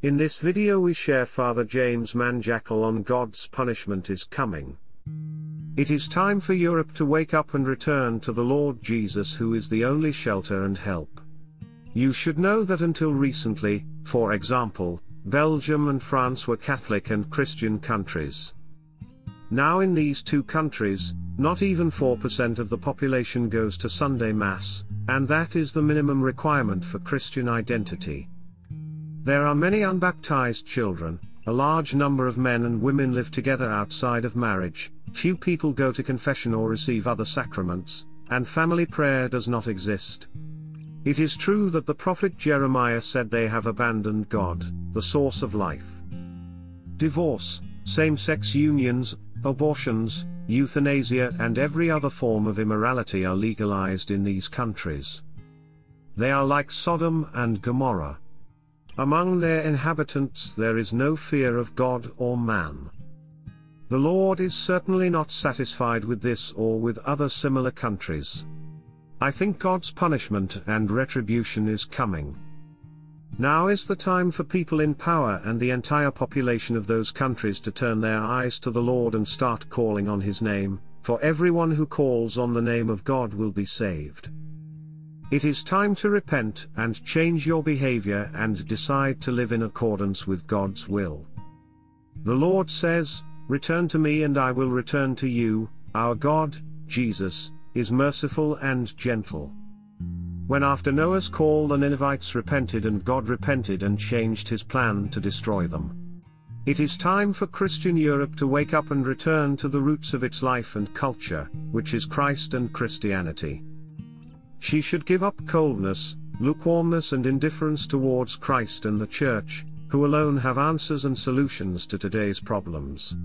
In this video we share Father James Manjackal on God's punishment is coming. It is time for Europe to wake up and return to the Lord Jesus who is the only shelter and help. You should know that until recently, for example, Belgium and France were Catholic and Christian countries. Now in these two countries, not even 4% of the population goes to Sunday Mass, and that is the minimum requirement for Christian identity. There are many unbaptized children, a large number of men and women live together outside of marriage, few people go to confession or receive other sacraments, and family prayer does not exist. It is true that the prophet Jeremiah said they have abandoned God, the source of life. Divorce, same-sex unions, abortions, euthanasia and every other form of immorality are legalized in these countries. They are like Sodom and Gomorrah. Among their inhabitants there is no fear of God or man. The Lord is certainly not satisfied with this or with other similar countries. I think God's punishment and retribution is coming. Now is the time for people in power and the entire population of those countries to turn their eyes to the Lord and start calling on His name, for everyone who calls on the name of God will be saved. It is time to repent and change your behavior and decide to live in accordance with God's will. The Lord says, Return to me and I will return to you, our God, Jesus, is merciful and gentle. When after Noah's call the Ninevites repented and God repented and changed his plan to destroy them. It is time for Christian Europe to wake up and return to the roots of its life and culture, which is Christ and Christianity. She should give up coldness, lukewarmness and indifference towards Christ and the Church, who alone have answers and solutions to today's problems.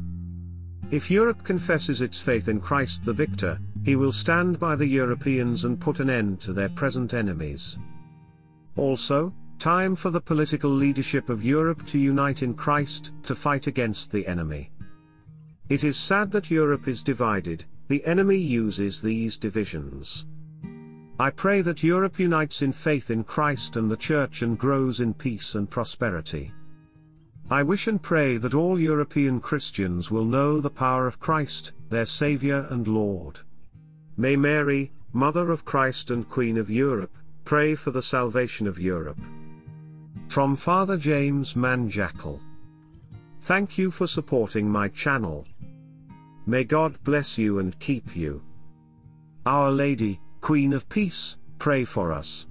If Europe confesses its faith in Christ the victor, he will stand by the Europeans and put an end to their present enemies. Also, time for the political leadership of Europe to unite in Christ, to fight against the enemy. It is sad that Europe is divided, the enemy uses these divisions. I pray that Europe unites in faith in Christ and the Church and grows in peace and prosperity. I wish and pray that all European Christians will know the power of Christ, their Saviour and Lord. May Mary, Mother of Christ and Queen of Europe, pray for the salvation of Europe. From Father James Manjackal. Thank you for supporting my channel. May God bless you and keep you. Our Lady, Queen of Peace, pray for us.